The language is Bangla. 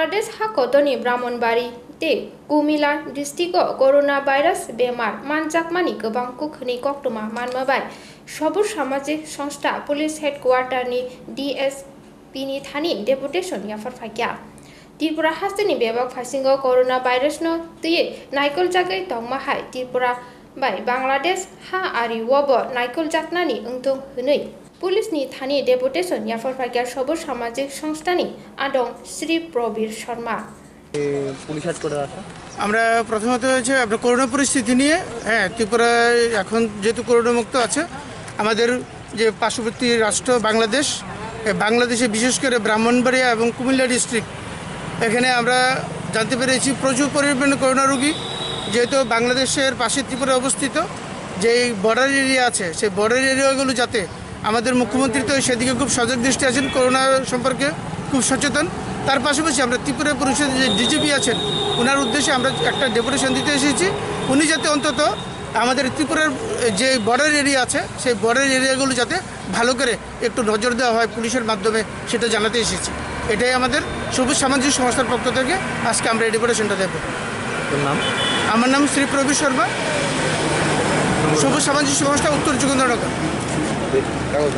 বাংলাদেশ হাকতনি ব্রাহ্মণবাড়িতে কুমিলা ডিস্ট্রিক্ট করোনা ভাইরাস বেমার মানজাকমানি গবাং কুখনি কক্টমা মানমাবাই সবুর সামাজিক সংস্থা পুলিশ হেডকোয়ার্টারনি ডিএসপিনি থানি ডেপুটেশন ইয়াফার ফাইকিয়া ত্রিপুরা হাস্তনি বেবাক ফাইসিং করোনা ভাইরাস ন তুয়ে নাইকল জাগাই টংমাহাই ত্রিপুরা বাই বাংলাদেশ হা আরি ওব নাইকল জাকনানি ওংথং হই पुलिसनि थानि डेपुटेशन याफर फाइक्या सबुर सामाजिक संस्थानि आदं শ্রী প্রবীর শর্মা এ, পুলিশ হাট করে আসা আমরা প্রথমত হয়েছে আপনার করোনা পরিস্থিতি নিয়ে হ্যাঁ ত্রিপুরায় এখন যেহেতু করোনা মুক্ত আছে আমাদের যে পার্শ্ববর্তী রাষ্ট্র বাংলাদেশ এই বাংলাদেশে বিশেষ করে ব্রাহ্মণবাড়িয়া এবং কুমিল্লা ডিস্ট্রিক্ট এখানে আমরা জানতে পেরেছি প্রচুর পরিমাণে করোনা রোগী যেহেতু বাংলাদেশের পাশে ত্রিপুরা অবস্থিত যে বর্ডার এরিয়া আছে সেই বর্ডার এরিয়াগুলো যাতে আমাদের মুখ্যমন্ত্রী তো সেদিকে খুব সজাগ দৃষ্টি আছেন করোনা সম্পর্কে খুব সচেতন। তার পাশাপাশি আমরা ত্রিপুরা পরিষদের যে ডিজিপি আছেন ওনার উদ্দেশ্যে আমরা একটা ডেপুটেশন দিতে এসেছি। উনি যাতে অন্তত আমাদের ত্রিপুরার যে বর্ডার এরিয়া আছে সেই বর্ডার এরিয়াগুলো যাতে ভালো করে একটু নজর দেওয়া হয় পুলিশের মাধ্যমে সেটা জানাতে এসেছি। এটাই আমাদের সবুজ সামাজিক সংস্থার পক্ষ থেকে আজকে আমরা এই ডেপুটেশনটা দেবো। নাম? আমার নাম শ্রী প্রবীর শর্মা। সবুজ সামাজিক সংস্থা উত্তর যুগেন্দ্রনগর that was